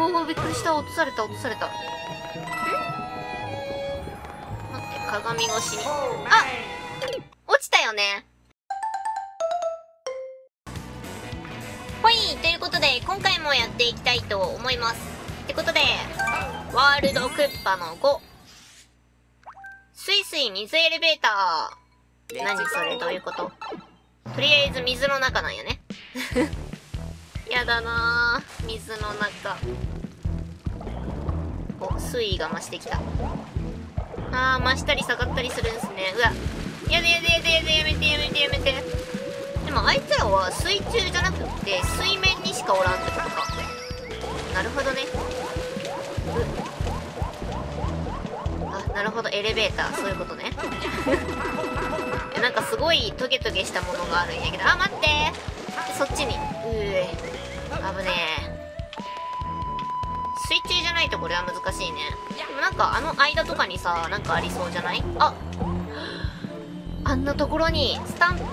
おおびっくりした。落とされた落とされた。ん待って鏡越しに。あ！落ちたよね。ほい。ということで今回もやっていきたいと思います。ってことでワールドクッパの5スイスイ水エレベーター。何それ？どういうこと？とりあえず水の中なんやね。やだなぁ水の中。お水位が増してきた。あー増したり下がったりするんですね。うわ。やだやだやだやだやめてやめてやめて。でもあいつらは水中じゃなくって水面にしかおらんってことか。なるほどね。あなるほど。エレベーター。そういうことね。なんかすごいトゲトゲしたものがあるんやけど。あ待ってそっちに。うえ危ねえ。水中じゃないとこれは難しいね。でもなんかあの間とかにさなんかありそうじゃない？ああんなところにスタンプ。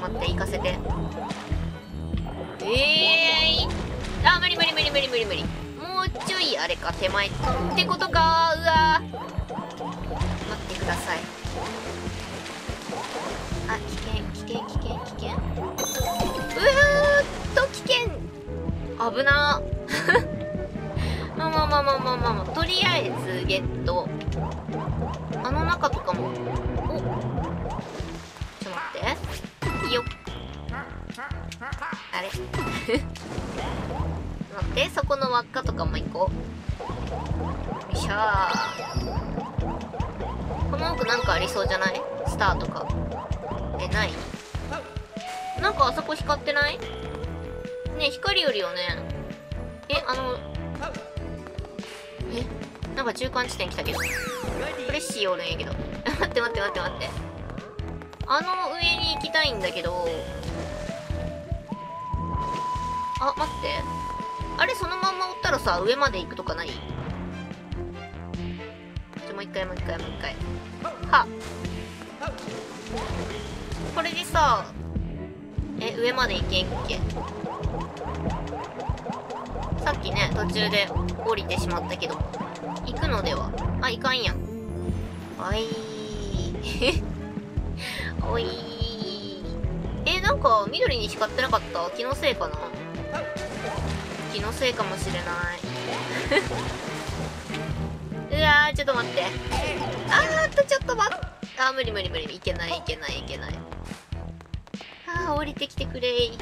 待って行かせて。ええー、あ無理無理無理無理無理無理。もうちょいあれか手前。ってことか。うわ待ってください。あ危険危険危険危険。うー。と危険危なまあまあまあまあまあまあ、まあ、とりあえずゲットあの中とかもおちょっと待ってよっあれ待ってそこの輪っかとかも行こうよい。しょこの奥なんかありそうじゃない。スターとかえない。なんかあそこ光ってない。ね光よりよね。えあのえなんか中間地点来たけど。フレッシーおるんやけど。待って待って待って待って。あの上に行きたいんだけど。あ待って。あれそのまんまおったらさ上まで行くとかない？ちょもう一回もう一回もう一回。はこれでさえ上まで行けんっけ。さっきね途中で降りてしまったけど行くのでは？あ行かんや。んおい。おい。えなんか緑に光ってなかった？気のせいかな？気のせいかもしれない。うわーちょっと待って。あーっとちょっと待ってあー無理無理無理。いけないいけないいけない。あー降りてきてくれい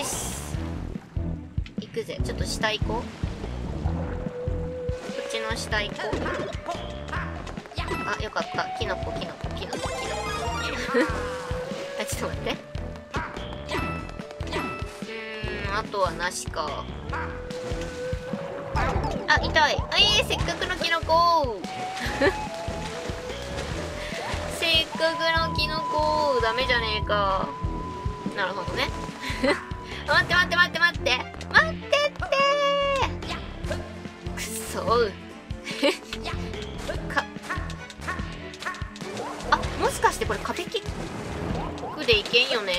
いし。行くぜ。ちょっと下行こう。こっちの下行こう。あよかった。キノコキノコキノコキノコ。あちょっと待って。うんあとはなしか。あ痛い。えー、せっかくのキノコ。せっかくのキノコ。ダメじゃねえか。なるほどね。待って待って待って待って。待ってってくそ かあもしかしてこれ壁キックでいけんよね。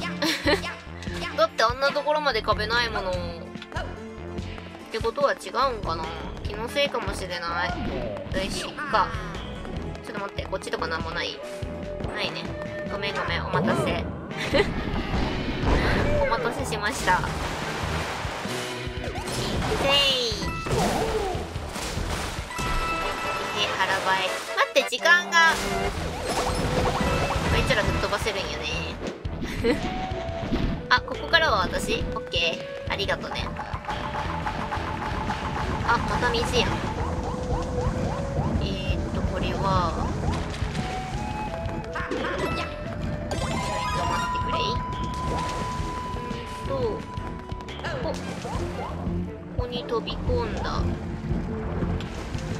だってあんなところまで壁ないもの。ってことは違うんかな。気のせいかもしれない。よしかちょっと待ってこっちとかなんもない。ないね。ごめんごめんお待たせ。お待たせしました。行くぜいで腹ばい。待って時間が。こいつら吹っ飛ばせるんよね。あここからは私。オッケー。ありがとね。あまた水やん。えー、っとこれは。ここに飛び込んだ。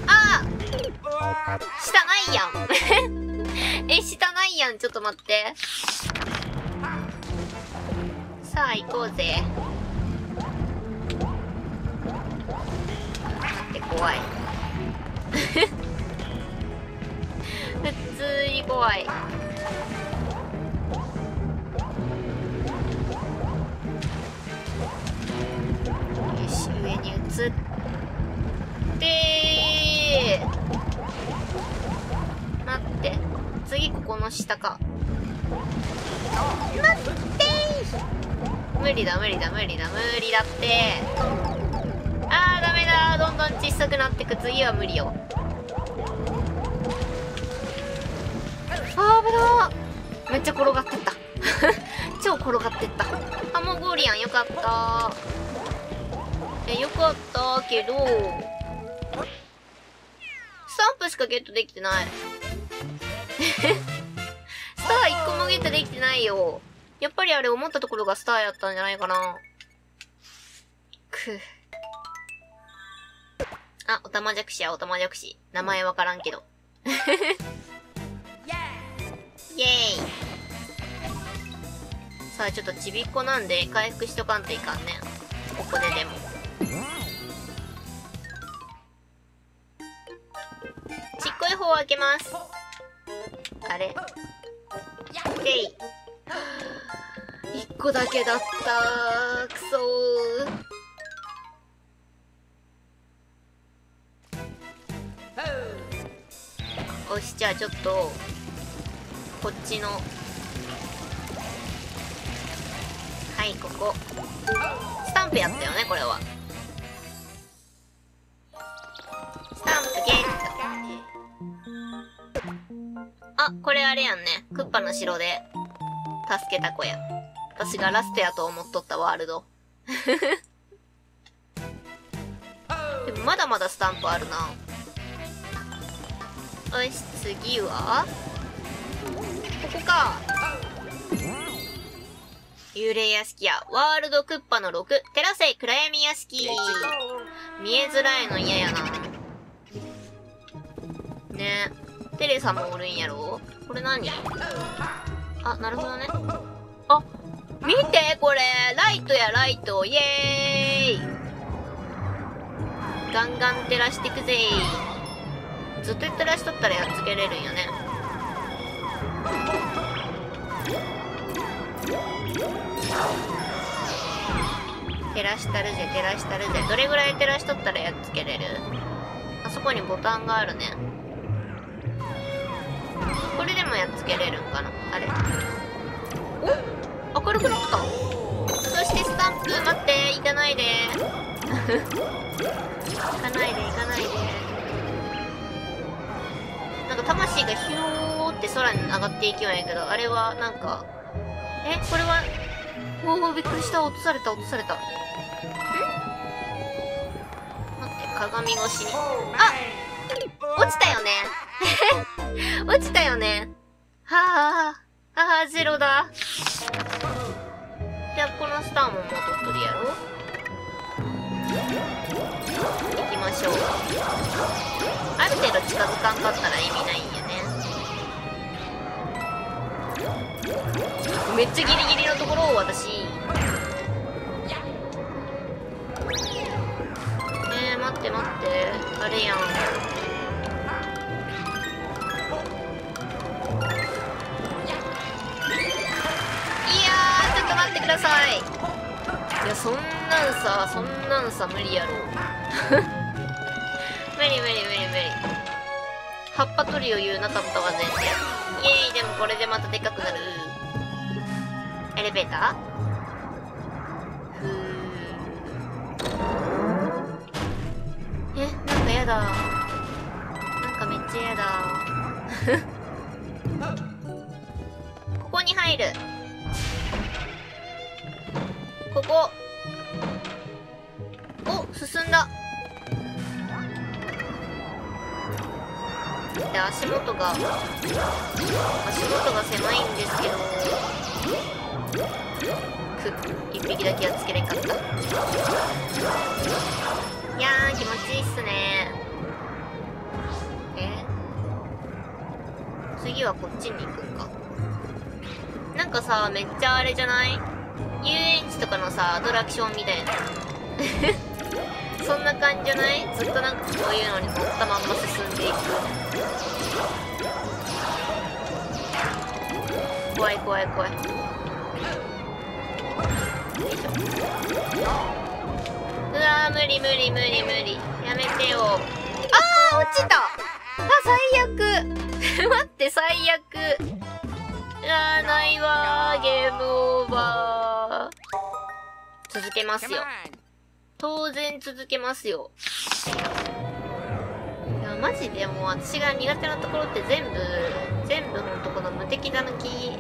あ！ー下ないやん。え下ないやん。ちょっと待って。さあ行こうぜ。待って怖い。普通に怖い。つって待って。次ここの下か。待って無理だ無理だ無理だ無理だって。あーダメだどんどん小さくなってく。次は無理よ。あー危なー。めっちゃ転がってった。超転がってった。あもうゴーリアンよかったえよかったけどスタンプしかゲットできてない スター1個もゲットできてないよやっぱりあれ思ったところがスターやったんじゃないかなくあ、おたまじゃくしやおたまじゃくし。名前わからんけど。イェーイさあ、ちょっとちびっこなんで回復しとかんといかんね。ここででも。ちっこい方を開けます。あれ？でい。一個だけだったくそー。よし、じゃあちょっと、こっちの、はい、ここ。スタンプやったよね、これは。あ、これあれやんね。クッパの城で、助けた子や。私がラストやと思っとったワールド。でもまだまだスタンプあるな。よし、次は？ここか。幽霊屋敷や、ワールドクッパの6、テラセイ暗闇屋敷。見えづらいの嫌やな。ねテレサもおるんやろ？これ何？あ、なるほどね。あ、見てこれ。ライトやライト。イエーイ。ガンガン照らしてくぜ。ずっと照らしとったらやっつけれるんよね。照らしたるぜ照らしたるぜ。どれぐらい照らしとったらやっつけれる？あそこにボタンがあるね。これでもやっつけれるんかな？あれ？お明るくなった。そしてスタンプ待って行かないで。行かないで行かないで。なんか魂がヒューって空に上がっていきようんやけどあれはなんかえ？これはおおびっくりした。落とされた落とされた。ん待って鏡越しに。あ落ちたよね。落ちたよね。はあああゼロだじゃあこのスターももう取っとるやろ行きましょうある程度近づかんかったら意味ないんやねめっちゃギリギリのところを私えー、待って待ってあれやんいやそんなんさそんなんさ無理やろ。無理無理無理無理。葉っぱ取り余裕なかったわ全然。イエーイでもこれでまたでかくなる。エレベーター。えなんかやだ。なんかめっちゃやだ。ここに入るこ。こお進んだ。で足元が足元が狭いんですけど。く一匹だけやっつけれんかった。いやー気持ちいいっすね。え？次はこっちに行くんか。なんかさめっちゃあれじゃない？遊園地とかのさアトラクションみたいな。そんな感じじゃない？ずっとなんかこういうのに乗ったまんま進んでいく。怖い怖い怖い。うわ無理無理無理無理。やめてよ。あー落ちた。あ最悪。待って最悪。うわないわゲームオーバー。続けますよ。当然続けますよ。いやマジでもう私が苦手なところって全部全部ほんとこの無敵たぬき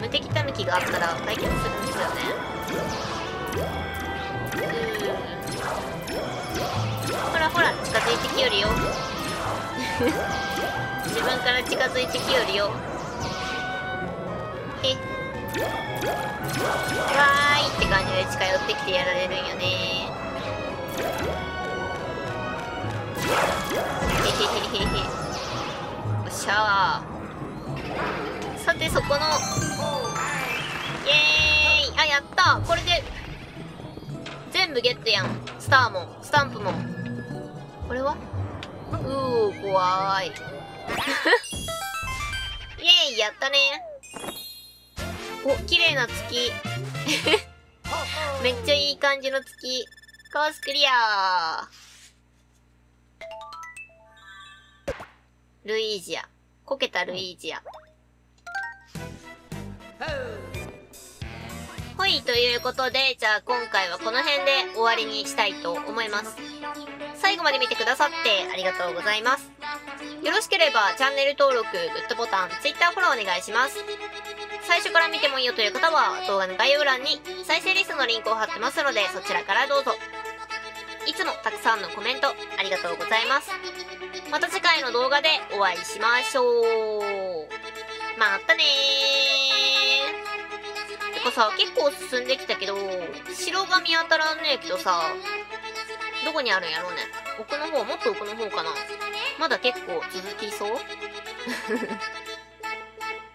無敵たぬきがあったら解決するんですよね。うん。ほらほら近づいてきよるよ。自分から近づいてきよるよ。えわーいって感じで近寄ってきてやられるんよね。へへへへへよっしゃー。さてそこのイエーイ。あやった。これで全部ゲットやん。スターもスタンプも。これは？うー怖い。イエーイやったね。お綺麗な月。めっちゃいい感じの月。コースクリア。ルイージア。こけたルイージア。ほいということでじゃあ今回はこの辺で終わりにしたいと思います。最後まで見てくださってありがとうございます。よろしければチャンネル登録グッドボタン Twitter フォローお願いします。最初から見てもいいよという方は動画の概要欄に再生リストのリンクを貼ってますのでそちらからどうぞ。いつもたくさんのコメントありがとうございます。また次回の動画でお会いしましょう。またねー。てかさ結構進んできたけど城が見当たらんねえけどさどこにあるんやろうね。奥の方もっと奥の方かな。まだ結構続きそう？